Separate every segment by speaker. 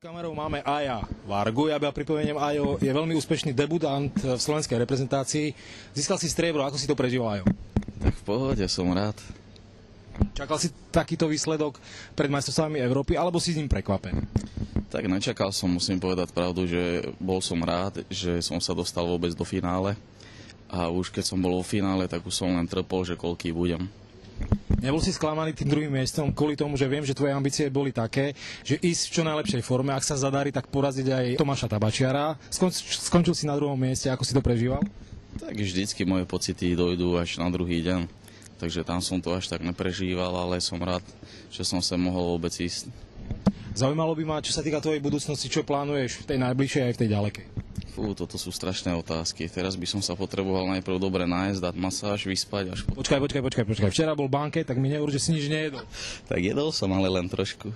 Speaker 1: Kamerou máme Aja Vargu. Ja by pripomeniem, Ajo je veľmi úspešný debutant v slovenskej reprezentácii. Získal si striebro, ako si to prežíval, Ajo?
Speaker 2: Tak v pohode, som rád.
Speaker 1: Čakal si takýto výsledok pred majstrovstvami Európy, alebo si s ním prekvapený?
Speaker 2: Tak nečakal som, musím povedať pravdu, že bol som rád, že som sa dostal vôbec do finále. A už keď som bol vo finále, tak už som len trpol, že koľký budem.
Speaker 1: Nebol si sklamaný tým druhým miestom kvôli tomu, že viem, že tvoje ambície boli také, že ísť v čo najlepšej forme, ak sa zadarí, tak poraziť aj Tomáša Tabačiara. Skončil, skončil si na druhom mieste, ako si to prežíval?
Speaker 2: Tak vždycky moje pocity dojdú až na druhý deň. Takže tam som to až tak neprežíval, ale som rád, že som sa mohol vôbec ísť.
Speaker 1: Zaujímalo by ma, čo sa týka tvojej budúcnosti, čo plánuješ v tej najbližšej aj v tej ďalekej.
Speaker 2: Fú, toto sú strašné otázky. Teraz by som sa potreboval najprv dobre nájsť, dať masáž, vyspať až po...
Speaker 1: Počkaj, počkaj, počkaj, počkaj. Včera bol banket, tak mi nehovorí, že si nič nejedol.
Speaker 2: Tak jedol som, ale len trošku.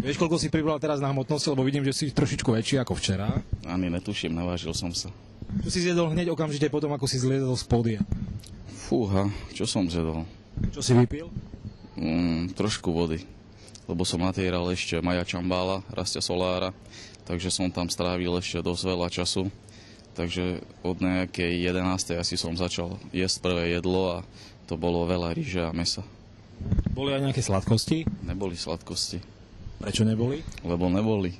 Speaker 1: Vieš, koľko si pribral teraz na hmotnosti, lebo vidím, že si trošičku väčší ako včera.
Speaker 2: Ani netuším, navážil som sa.
Speaker 1: Čo si zjedol hneď okamžite potom, ako si zliezol z pódia?
Speaker 2: Fúha, čo som zjedol?
Speaker 1: Čo si vypil?
Speaker 2: Mm, trošku vody. Lebo som natieral ešte Maja Čambála, Rastia Solára, takže som tam strávil ešte dosť veľa času. Takže od nejakej 11. asi som začal jesť prvé jedlo a to bolo veľa ríže a mesa.
Speaker 1: Boli aj nejaké sladkosti?
Speaker 2: Neboli sladkosti,
Speaker 1: Prečo neboli?
Speaker 2: lebo neboli.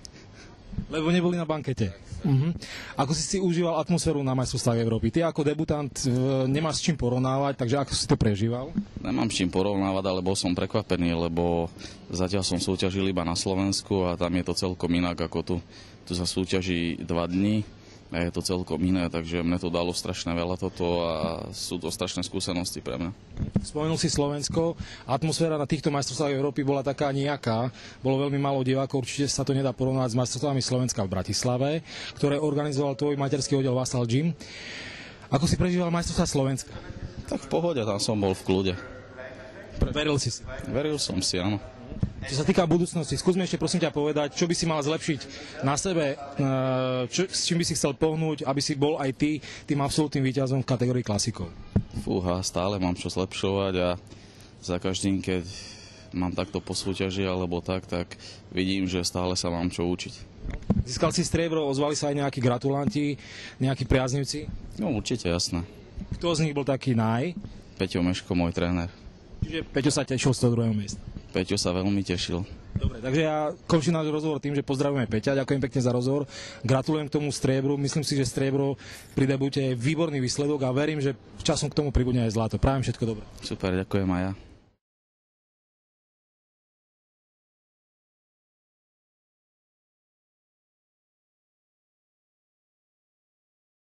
Speaker 1: Lebo neboli na bankete. Uh-huh. Ako si si užíval atmosféru na majstrovstvách Európy? Ty ako debutant e, nemáš s čím porovnávať, takže ako si to prežíval?
Speaker 2: Nemám s čím porovnávať, ale bol som prekvapený, lebo zatiaľ som súťažil iba na Slovensku a tam je to celkom inak ako tu. Tu sa súťaží dva dní a je to celkom iné, takže mne to dalo strašne veľa toto a sú to strašné skúsenosti pre mňa.
Speaker 1: Spomenul si Slovensko. Atmosféra na týchto majstrovstvách Európy bola taká nejaká. Bolo veľmi málo divákov, určite sa to nedá porovnať s majstrovstvami Slovenska v Bratislave, ktoré organizoval tvoj materský oddiel Vasal Gym. Ako si prežíval majstrovstvá Slovenska?
Speaker 2: Tak v pohode, tam som bol v kľude.
Speaker 1: Veril si si.
Speaker 2: Veril som si, áno.
Speaker 1: Čo sa týka budúcnosti, skúsme ešte prosím ťa povedať, čo by si mal zlepšiť na sebe, e, čo, s čím by si chcel pohnúť, aby si bol aj ty tým absolútnym víťazom v kategórii klasikov.
Speaker 2: Fúha, stále mám čo zlepšovať a za každým, keď mám takto po súťaži alebo tak, tak vidím, že stále sa mám čo učiť.
Speaker 1: Získal si striebro, ozvali sa aj nejakí gratulanti, nejakí priaznivci.
Speaker 2: No určite, jasné.
Speaker 1: Kto z nich bol taký naj?
Speaker 2: Peťo Meško, môj tréner.
Speaker 1: Čiže Peťo sa tešil z toho druhého miesta.
Speaker 2: Peťo sa veľmi tešil.
Speaker 1: Dobre, takže ja končím náš rozhovor tým, že pozdravujeme Peťa, ďakujem pekne za rozhovor, gratulujem k tomu striebru, myslím si, že striebro pri debute je výborný výsledok a verím, že časom k tomu pribudne aj zlato. Prajem všetko dobré.
Speaker 2: Super, ďakujem aj ja.